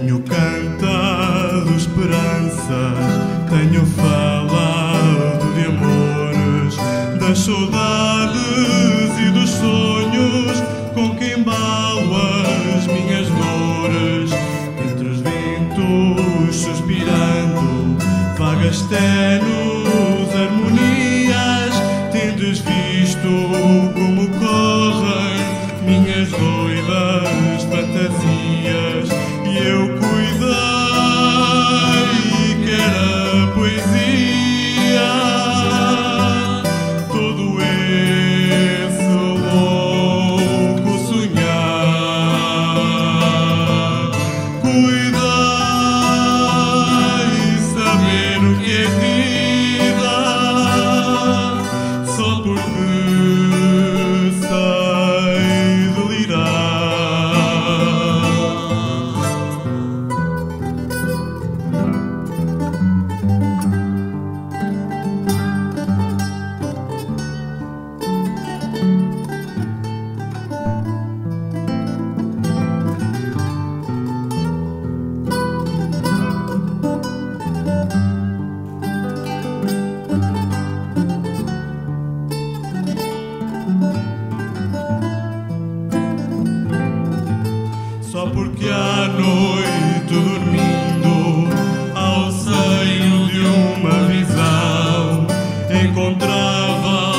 Tenho cantado esperança. suspirando, vagas tenues harmonias. give me porque à noite dormindo ao seio de uma visão encontrava